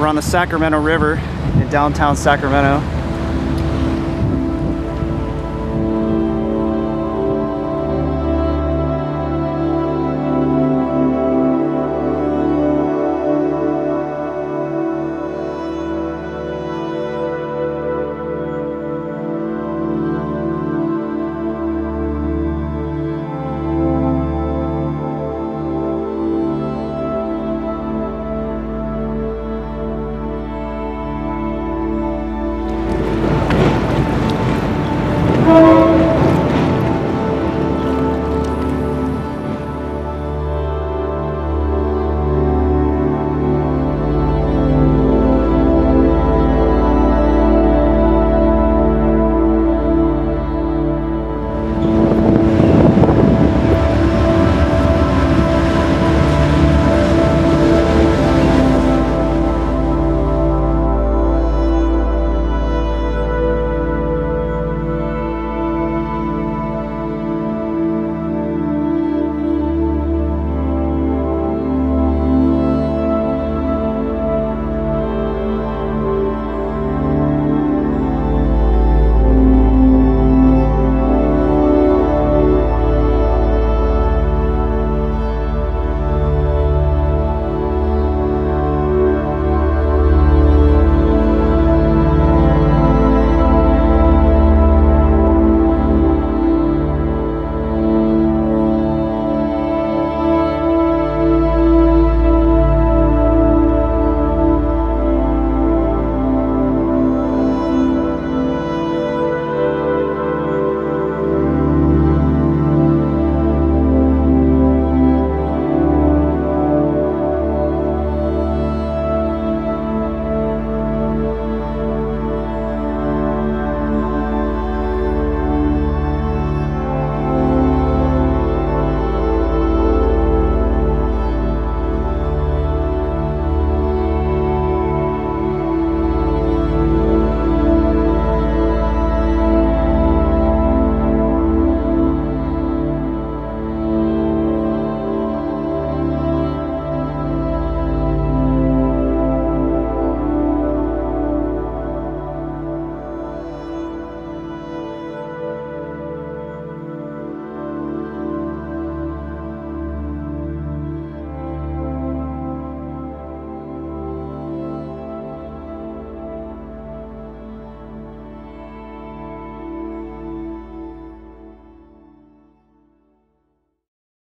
We're on the Sacramento River in downtown Sacramento.